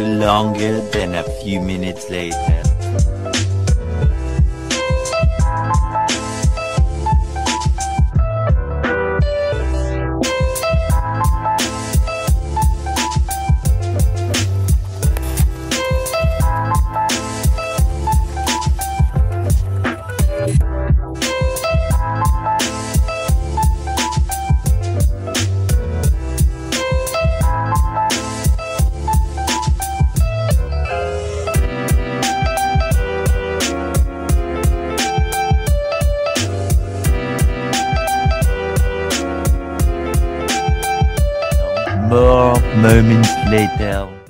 longer than a few minutes later. More moments later.